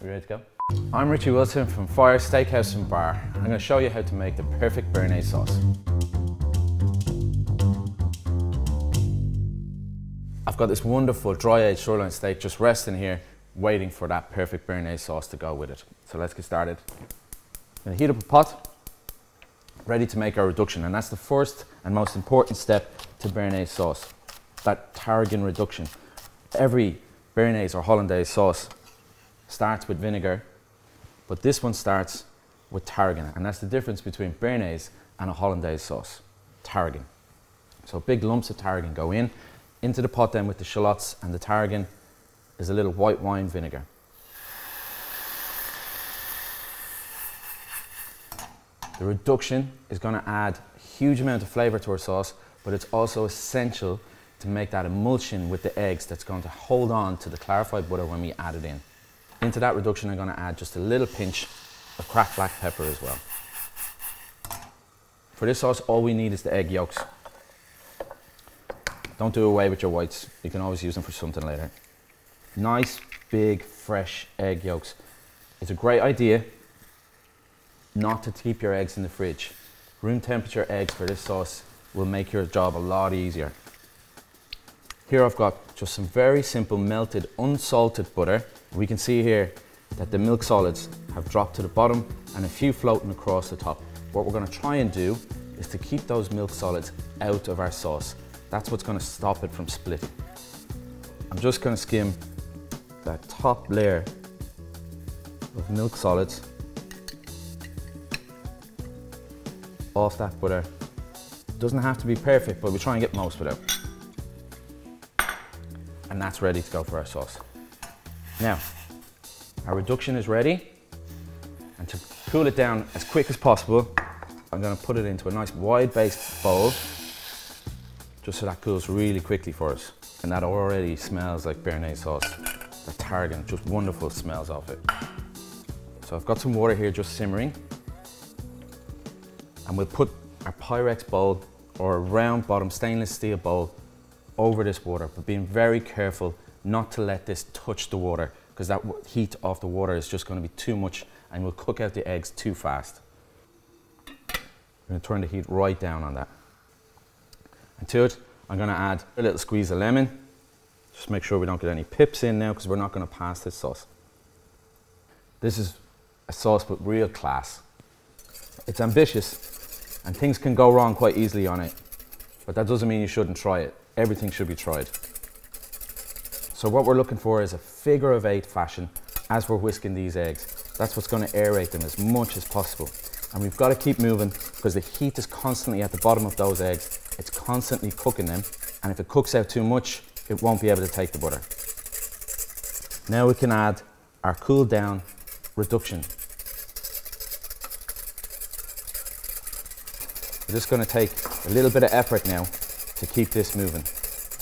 Ready to go? I'm Richie Wilson from Fire Steakhouse and Bar. I'm going to show you how to make the perfect Béarnaise sauce. I've got this wonderful dry aged sirloin steak just resting here, waiting for that perfect Béarnaise sauce to go with it. So let's get started. I'm going to heat up a pot, ready to make our reduction, and that's the first and most important step to Béarnaise sauce, that tarragon reduction. Every Béarnaise or Hollandaise sauce starts with vinegar, but this one starts with tarragon, and that's the difference between Béarnaise and a Hollandaise sauce, tarragon. So big lumps of tarragon go in, into the pot then with the shallots and the tarragon is a little white wine vinegar. The reduction is going to add a huge amount of flavour to our sauce, but it's also essential to make that emulsion with the eggs that's going to hold on to the clarified butter when we add it in. Into that reduction, I'm going to add just a little pinch of cracked black pepper as well. For this sauce, all we need is the egg yolks. Don't do away with your whites. You can always use them for something later. Nice, big, fresh egg yolks. It's a great idea not to keep your eggs in the fridge. Room temperature eggs for this sauce will make your job a lot easier. Here I've got just some very simple melted unsalted butter. We can see here that the milk solids have dropped to the bottom and a few floating across the top. What we're gonna try and do is to keep those milk solids out of our sauce. That's what's gonna stop it from splitting. I'm just gonna skim that top layer of milk solids off that butter. Doesn't have to be perfect, but we try and get most of it out and that's ready to go for our sauce. Now, our reduction is ready, and to cool it down as quick as possible, I'm gonna put it into a nice wide-based bowl, just so that cools really quickly for us. And that already smells like Béarnaise sauce. The tarragon, just wonderful smells off it. So I've got some water here just simmering, and we'll put our Pyrex bowl or a round bottom stainless steel bowl over this water, but being very careful not to let this touch the water because that heat off the water is just going to be too much and will cook out the eggs too fast. I'm going to turn the heat right down on that. And to it, I'm going to add a little squeeze of lemon. Just make sure we don't get any pips in now because we're not going to pass this sauce. This is a sauce with real class. It's ambitious and things can go wrong quite easily on it, but that doesn't mean you shouldn't try it everything should be tried. So what we're looking for is a figure of eight fashion as we're whisking these eggs. That's what's going to aerate them as much as possible. And we've got to keep moving because the heat is constantly at the bottom of those eggs. It's constantly cooking them. And if it cooks out too much, it won't be able to take the butter. Now we can add our cool down reduction. We're just going to take a little bit of effort now to keep this moving.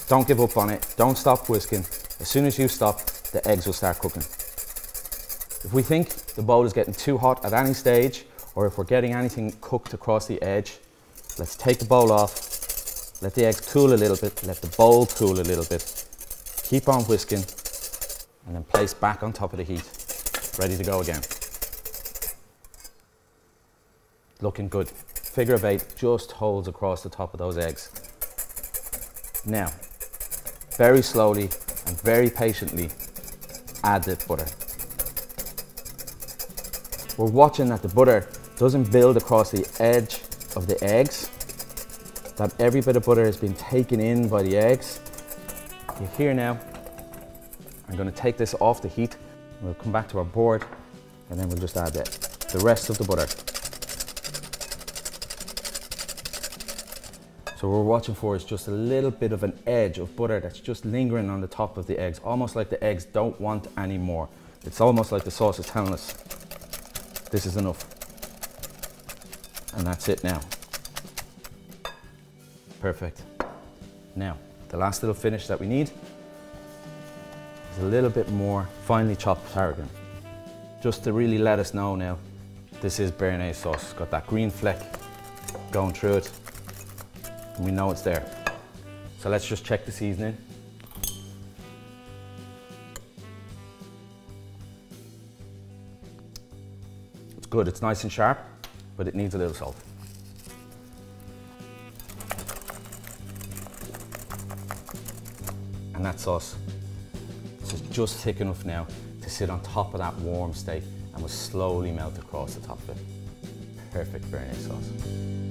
Don't give up on it. Don't stop whisking. As soon as you stop, the eggs will start cooking. If we think the bowl is getting too hot at any stage, or if we're getting anything cooked across the edge, let's take the bowl off, let the eggs cool a little bit, let the bowl cool a little bit, keep on whisking, and then place back on top of the heat, ready to go again. Looking good. Figure of eight just holds across the top of those eggs. Now, very slowly and very patiently add the butter. We're watching that the butter doesn't build across the edge of the eggs, that every bit of butter has been taken in by the eggs. You're here now. I'm going to take this off the heat. We'll come back to our board and then we'll just add the, the rest of the butter. So what we're watching for is just a little bit of an edge of butter that's just lingering on the top of the eggs, almost like the eggs don't want any more. It's almost like the sauce is telling us, this is enough. And that's it now. Perfect. Now, the last little finish that we need is a little bit more finely chopped tarragon. Just to really let us know now, this is Béarnaise sauce. It's got that green fleck going through it we know it's there. So let's just check the seasoning. It's good, it's nice and sharp, but it needs a little salt. And that sauce is just thick enough now to sit on top of that warm steak and will slowly melt across the top of it. Perfect béarnaise sauce.